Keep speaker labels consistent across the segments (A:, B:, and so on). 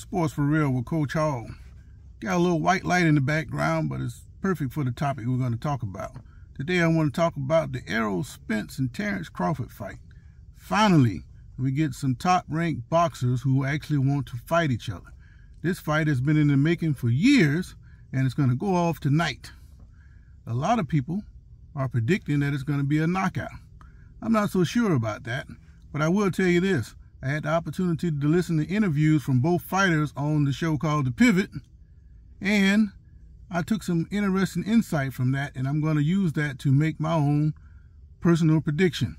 A: Sports for Real with Coach Hall. Got a little white light in the background, but it's perfect for the topic we're going to talk about. Today I want to talk about the Errol Spence and Terence Crawford fight. Finally, we get some top ranked boxers who actually want to fight each other. This fight has been in the making for years and it's going to go off tonight. A lot of people are predicting that it's going to be a knockout. I'm not so sure about that, but I will tell you this. I had the opportunity to listen to interviews from both fighters on the show called The Pivot, and I took some interesting insight from that, and I'm going to use that to make my own personal prediction.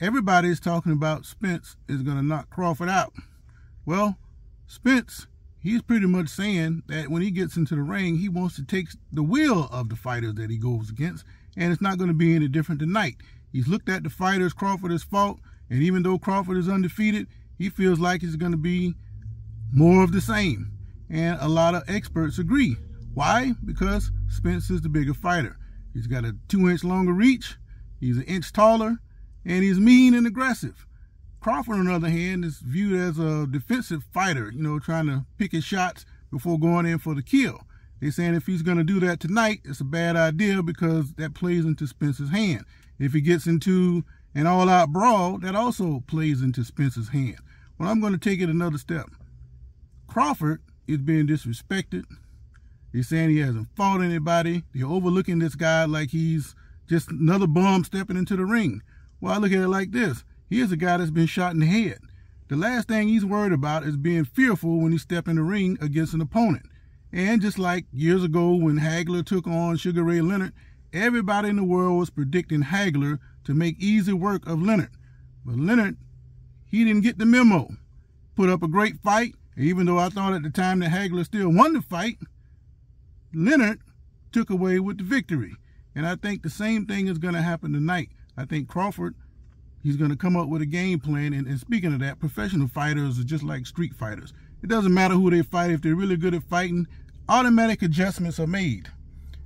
A: Everybody is talking about Spence is going to knock Crawford out. Well, Spence, he's pretty much saying that when he gets into the ring, he wants to take the will of the fighters that he goes against, and it's not going to be any different tonight. He's looked at the fighters Crawford has fought, and even though Crawford is undefeated, he feels like it's going to be more of the same. And a lot of experts agree. Why? Because Spence is the bigger fighter. He's got a two inch longer reach, he's an inch taller, and he's mean and aggressive. Crawford, on the other hand, is viewed as a defensive fighter, you know, trying to pick his shots before going in for the kill. They're saying if he's going to do that tonight, it's a bad idea because that plays into Spence's hand. If he gets into an all-out brawl, that also plays into Spencer's hand. Well, I'm going to take it another step. Crawford is being disrespected. They're saying he hasn't fought anybody. They're overlooking this guy like he's just another bum stepping into the ring. Well, I look at it like this. Here's a guy that's been shot in the head. The last thing he's worried about is being fearful when he step in the ring against an opponent. And just like years ago when Hagler took on Sugar Ray Leonard, everybody in the world was predicting Hagler to make easy work of Leonard. But Leonard, he didn't get the memo. Put up a great fight, even though I thought at the time that Hagler still won the fight, Leonard took away with the victory. And I think the same thing is going to happen tonight. I think Crawford, he's going to come up with a game plan. And, and speaking of that, professional fighters are just like street fighters. It doesn't matter who they fight. If they're really good at fighting, automatic adjustments are made.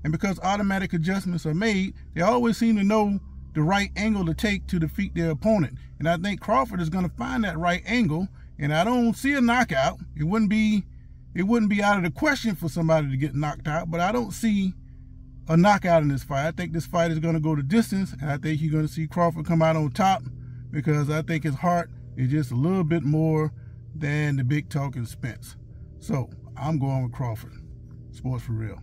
A: And because automatic adjustments are made, they always seem to know the right angle to take to defeat their opponent. And I think Crawford is going to find that right angle. And I don't see a knockout. It wouldn't be it wouldn't be out of the question for somebody to get knocked out, but I don't see a knockout in this fight. I think this fight is going to go the distance, and I think you're going to see Crawford come out on top because I think his heart is just a little bit more than the big talking Spence. So I'm going with Crawford. Sports for real.